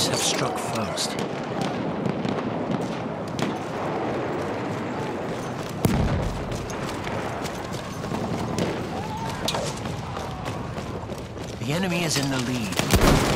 enemies have struck first. The enemy is in the lead.